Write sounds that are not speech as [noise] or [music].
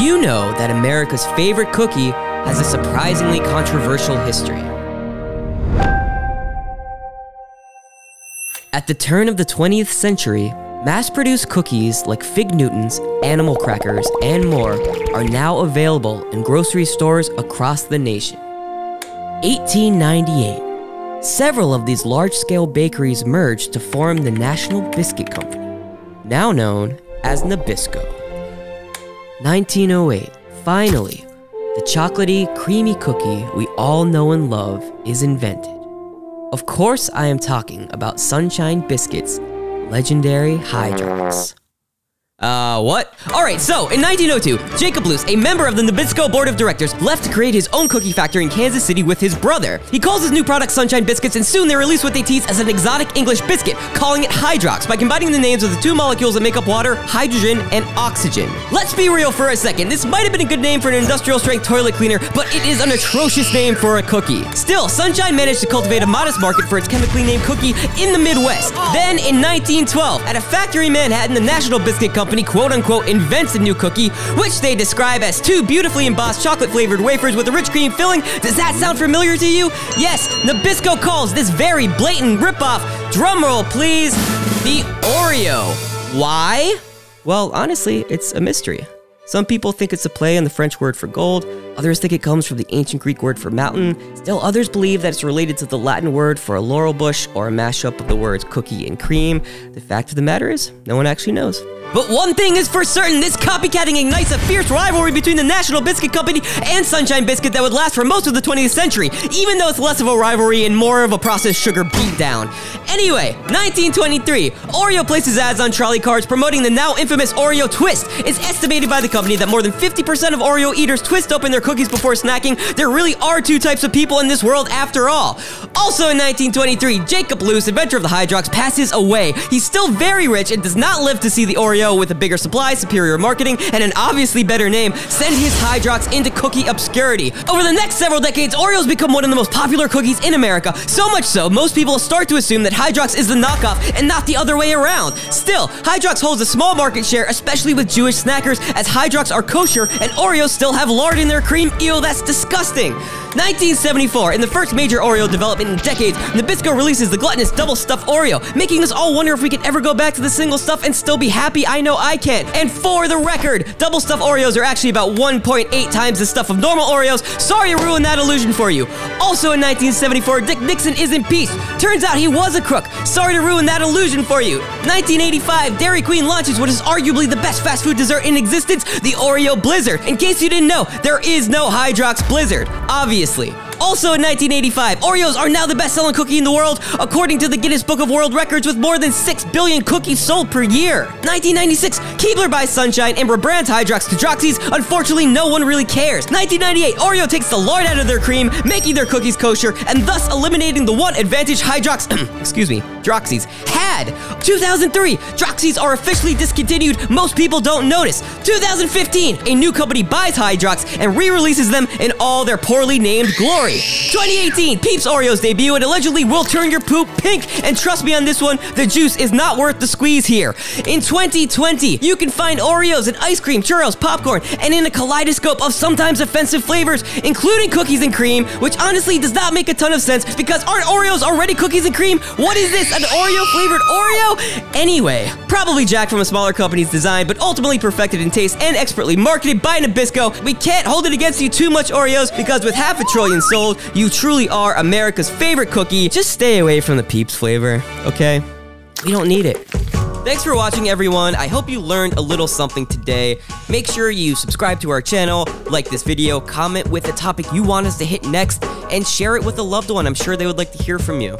you know that America's favorite cookie has a surprisingly controversial history? At the turn of the 20th century, mass produced cookies like Fig Newtons, animal crackers, and more are now available in grocery stores across the nation. 1898. Several of these large scale bakeries merged to form the National Biscuit Company, now known as Nabisco. 1908. Finally, the chocolatey, creamy cookie we all know and love is invented. Of course, I am talking about Sunshine Biscuits' legendary Hydrox. Uh, what? Alright, so, in 1902, Jacob Loose, a member of the Nabisco Board of Directors, left to create his own cookie factory in Kansas City with his brother. He calls his new product Sunshine Biscuits, and soon they release what they tease as an exotic English biscuit, calling it Hydrox, by combining the names of the two molecules that make up water, hydrogen and oxygen. Let's be real for a second, this might have been a good name for an industrial strength toilet cleaner, but it is an atrocious name for a cookie. Still, Sunshine managed to cultivate a modest market for its chemically named cookie in the Midwest. Then, in 1912, at a factory in Manhattan, the National Biscuit Company company quote unquote invents a new cookie, which they describe as two beautifully embossed chocolate flavored wafers with a rich cream filling. Does that sound familiar to you? Yes, Nabisco calls this very blatant ripoff, drumroll please, the Oreo. Why? Well, honestly, it's a mystery. Some people think it's a play on the French word for gold, others think it comes from the ancient Greek word for mountain, still others believe that it's related to the Latin word for a laurel bush or a mashup of the words cookie and cream. The fact of the matter is, no one actually knows. But one thing is for certain, this copycatting ignites a fierce rivalry between the National Biscuit Company and Sunshine Biscuit that would last for most of the 20th century, even though it's less of a rivalry and more of a processed sugar beatdown. Anyway, 1923, Oreo places ads on trolley cars promoting the now infamous Oreo Twist. It's estimated by the company that more than 50% of Oreo eaters twist open their cookies before snacking. There really are two types of people in this world after all. Also in 1923, Jacob Loose, inventor of the Hydrox, passes away. He's still very rich and does not live to see the Oreo with a bigger supply, superior marketing, and an obviously better name send his Hydrox into cookie obscurity. Over the next several decades, Oreos become one of the most popular cookies in America, so much so, most people start to assume that Hydrox is the knockoff and not the other way around. Still, Hydrox holds a small market share, especially with Jewish snackers, as Hydrox are kosher and Oreos still have lard in their cream. Ew, that's disgusting. 1974, in the first major Oreo development in decades, Nabisco releases the gluttonous double stuffed Oreo, making us all wonder if we could ever go back to the single stuff and still be happy. I know I can. And for the record, double stuffed Oreos are actually about 1.8 times the stuff of normal Oreos. Sorry to ruin that illusion for you. Also in 1974, Dick Nixon is impeached. Turns out he was a crook. Sorry to ruin that illusion for you. 1985, Dairy Queen launches what is arguably the best fast food dessert in existence, the Oreo Blizzard. In case you didn't know, there is no Hydrox Blizzard. Obviously Obviously. Also in 1985, Oreos are now the best selling cookie in the world, according to the Guinness Book of World Records, with more than 6 billion cookies sold per year. 1996, Keebler buys Sunshine and rebrands Hydrox to Droxies. Unfortunately, no one really cares. 1998, Oreo takes the lard out of their cream, making their cookies kosher, and thus eliminating the one advantage Hydrox, [clears throat] excuse me, Droxies had. 2003, Droxies are officially discontinued. Most people don't notice. 2015, a new company buys Hydrox and re-releases them in all their poorly named glory. 2018, Peeps Oreos debut and allegedly will turn your poop pink. And trust me on this one, the juice is not worth the squeeze here. In 2020, you can find Oreos in ice cream, churros, popcorn, and in a kaleidoscope of sometimes offensive flavors, including cookies and cream, which honestly does not make a ton of sense because aren't Oreos already cookies and cream? What is this, an Oreo flavored Oreo? Anyway, probably Jack from a smaller company's design, but ultimately perfected in taste and expertly marketed by Nabisco. We can't hold it against you too much, Oreos, because with half a trillion sold, you truly are America's favorite cookie. Just stay away from the Peeps flavor, okay? We don't need it. Thanks for watching, everyone. I hope you learned a little something today. Make sure you subscribe to our channel, like this video, comment with a topic you want us to hit next, and share it with a loved one. I'm sure they would like to hear from you.